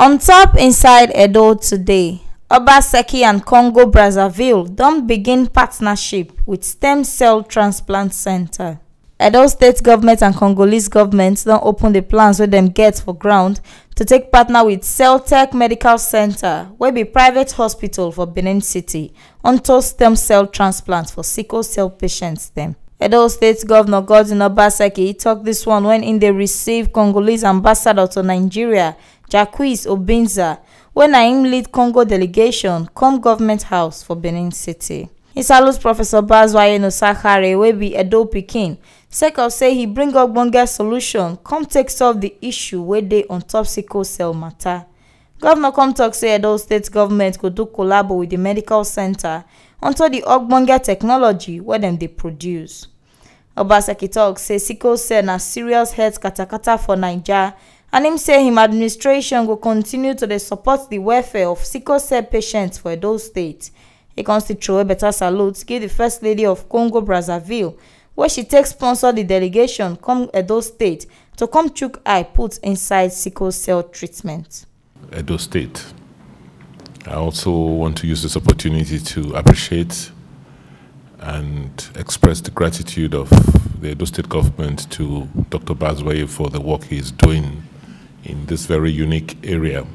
On top inside Edo today, Obaseki and Congo Brazzaville don begin partnership with Stem Cell Transplant Center. Edo state government and Congolese government don open the plans wey dem get for ground to take partner with Celtech Medical Center wey be private hospital for Benin City unto stem cell transplant for sickle cell patients dem. Edo State Governor Godwin Obaseki tok dis one wen im dey receive Congolese ambassador to Nigeria Jacques Obinza wey na im lead Congo delegation come government house for Benin City. e salute professor bazwaye nosakare wey be edo pikin sake of say e bring ogbonge solution come take solve di issue wey dey on top sickle cell mata. governor come tok say edo state government go do collabo wit di medical centre unto di ogbonge technology wey dem dey produce. obaseki tok say sickle cell na serious health katakata for naija and im say im administration will continue to support the welfare of sickle cell patients for edo state. e come still throway beta salute give the first lady of congo brazzaville where she take sponsor the delegation come edo state to come chook eye put inside sickle cell treatment. Edo State. I also want to use this opportunity to appreciate and express the gratitude of the Edo State government to Dr. Bazuaye for the work he is doing in this very unique area,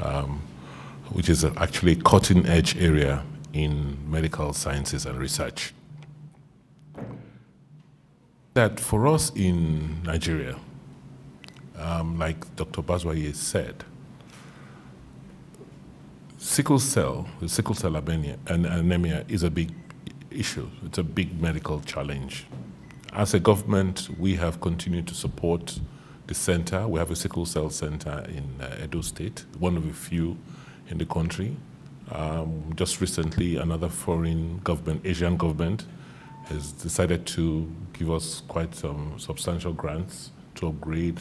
um, which is actually a cutting edge area in medical sciences and research. That for us in Nigeria, um, like Dr. Bazuaye said, sickle cell, the sickle cell anemia, and anemia is a big issue. It's a big medical challenge. As a government, we have continued to support the center. We have a sickle cell center in uh, Edo State, one of a few in the country. Um, just recently, another foreign government, Asian government, has decided to give us quite some substantial grants to upgrade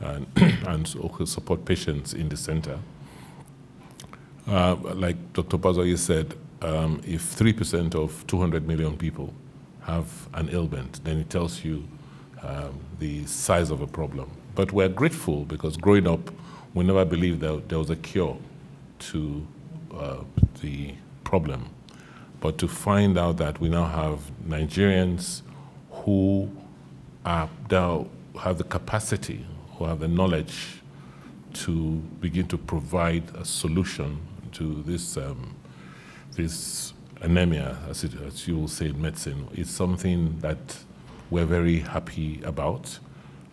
and, and also support patients in the center. Uh, like Dr. Bazuaye said, um, if 3% of 200 million people have an ailment, then it tells you um, the size of a problem. But we're grateful because growing up, we never believed that there was a cure to uh, the problem. But to find out that we now have Nigerians who are have the capacity, who have the knowledge to begin to provide a solution to this um, this anemia, as, it, as you will say in medicine, is something that we're very happy about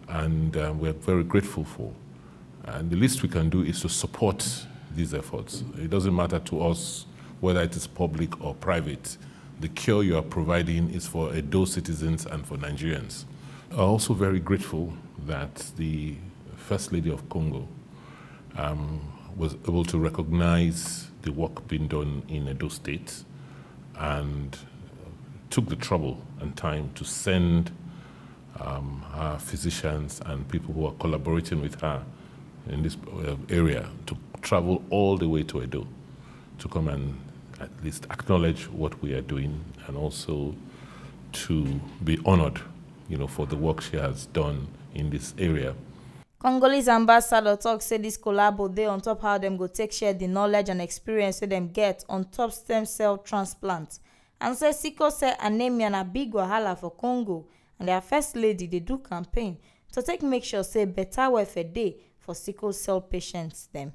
and uh, we're very grateful for. And the least we can do is to support these efforts. It doesn't matter to us whether it is public or private. The cure you are providing is for Edo citizens and for Nigerians. I'm also very grateful that the First Lady of Congo um, was able to recognize the work being done in Edo State and took the trouble and time to send um, her physicians and people who are collaborating with her in this uh, area to travel all the way to Edo to come and at least acknowledge what we are doing and also to be honored, you know, for the work she has done in this area. congolese ambassador tok say dis collabo on top how dem go take share the knowledge and experience wey dem get on top stem cell transplant and say sickle cell anemia na big wahala for congo and dia first lady dey do campaign to take make sure say beta welfare dey for sickle cell patients dem.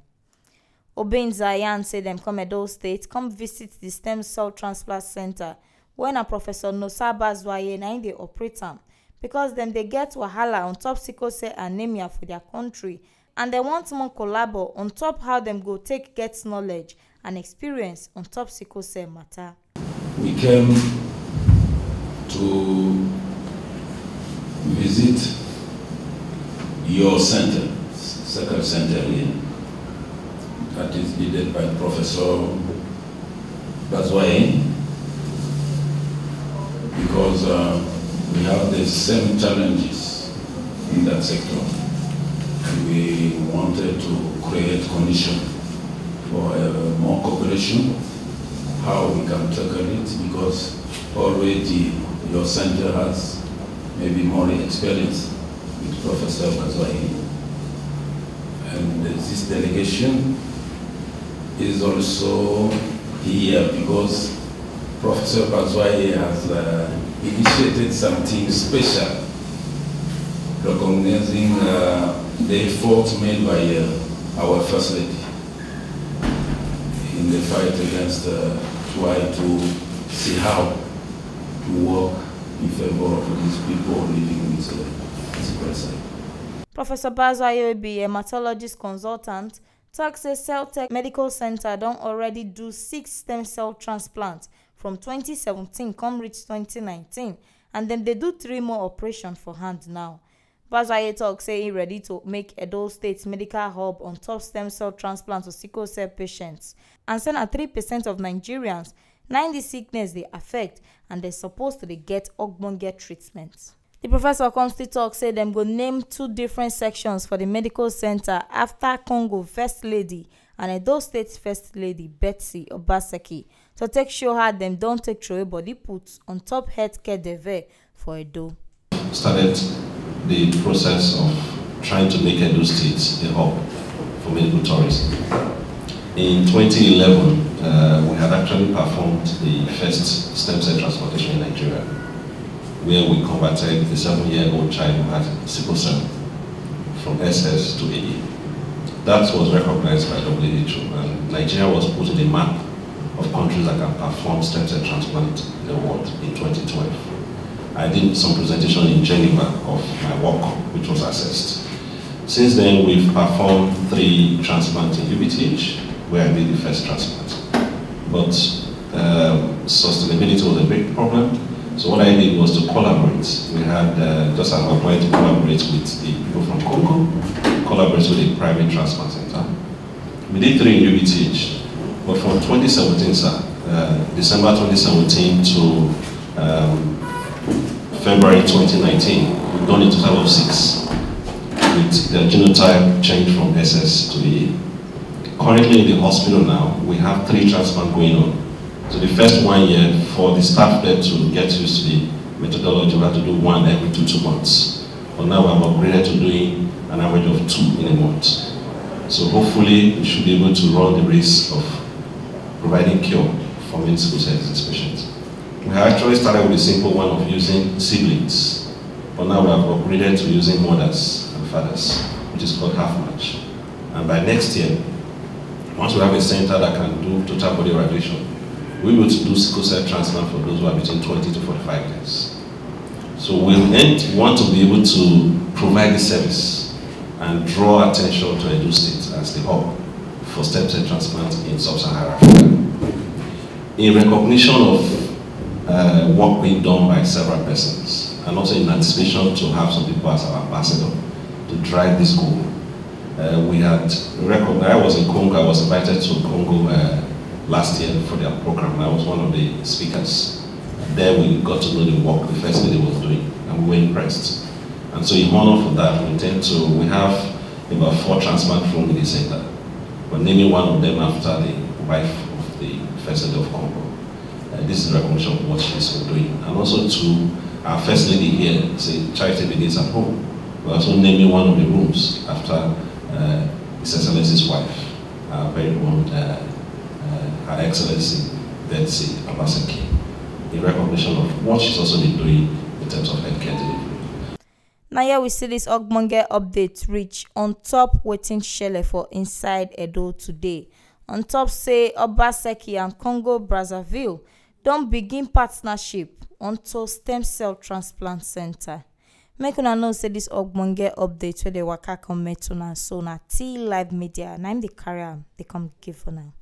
obinza yarn say dem come edo state come visit di stem cell transplant centre wey na professor nosa bazwaye na im dey operate am because dem dey get wahala on top sickle cell anemia for dia kontri and dem want more collabo on top how dem go take get knowledge and experience on top sickle cell mata. We came to visit your center, second center here, that is leaded by Professor Bazuaye, because uh, we have the same challenges in that sector. We wanted to create conditions for uh, more cooperation, how we can tackle it, because already your center has maybe more experience with Professor Kazwahi. And this delegation is also here because Professor Bazuaye has uh, initiated something special, recognizing uh, the effort made by uh, our First Lady in the fight against uh, try to see how to work in favor of these people living with uh, sickle cell. Professor Bazayo be a hematologist consultant talk say celtech medical center don already do six stem cell transplants from 2017 come reach 2019 and dem dey do three more operation for hand now. Bazaye tok say e ready to make Edo State medical hub on top stem cell transplant to sickle cell patients and say na three percent of Nigerians na the sickness dey affect and dem suppose to dey get ogbonge treatment. di professor come still tok say dem go name two different sections for di medical centre afta congo first lady and edo state first lady betsy obaseki to take show how dem don take throway body put on top healthcare deve for edo. started the process of trying to make Edo State a hub for medical tourism. In 2011, uh, we had actually performed the first stem cell transplantation in Nigeria where we converted a seven-year-old child who had sickle cell from SS to AE. That was recognized by WHO, and Nigeria was put in the map of countries that can perform stem cell transplant in the world in 2012. I did some presentation in Geneva of my work, which was assessed. Since then, we've performed three transplants in UBTH, where I did the first transplant. But um, sustainability was a big problem so what I did was to collaborate. We had uh, just an applied to collaborate with the people from Congo, collaborate with a private transplant center. We did three in UBTH, but from 2017, sir, uh, December 2017 to um, February 2019, we've done a total with the genotype change from SS to E. Currently in the hospital now, we have three transplants going on so the first one year, for the staff there to get used to the methodology, we have to do one every two, two months. But now have upgraded to doing an average of two in a month. So hopefully we should be able to run the race of providing cure for many cell disease patients. Have actually started with a simple one of using siblings, but now we have upgraded to using mothers and fathers, which is called half match. And by next year, once we have a center that can do total body irradiation, we will do sickle cell transplant for those who are between 20 to 45 years. So we want to be able to provide this service and draw attention to Edo State as the hub for stem cell transplant in sub-Saharan Africa. In recognition of uh, work being done by several persons, and also in anticipation to have some people as our ambassador to drive this goal, uh, we had recognized, I was in Congo, I was invited to Congo uh, last year for their program. I was one of the speakers. There we got to know the work the first lady was doing, and we were impressed. And so in honor for that, we intend to, we have about four transplant in the center. We're naming one of them after the wife of the first lady of Congo. Uh, this is recognition of what she's doing. And also to our first lady here, say Charity Begins at Home. We're also naming one of the rooms after uh, His Excellency's wife, our very own uh, her Excellency Betsy Obaseki in recognition of what she's also been doing in terms of healthcare delivery. Now here we see this ogbonge update reach on top waiting shele for inside Edo today. On top say Obaseki and Congo Brazzaville don begin partnership onto stem cell transplant center. Make una know say this ogbonge update wey dey waka come met una so na T Live Media na im dey carry am dey come give una.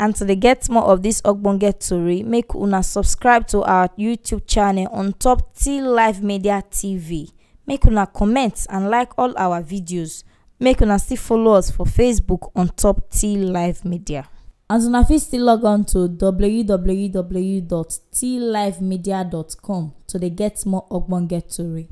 and to dey get more of dis ogbonge tori make una subscribe to our youtube channel on top t live media tv make una comment and like all our videos make una still follow us for facebook on top t live media and una fit still log on to www.tlivemedia.com to dey get more ogbonge tori